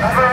Number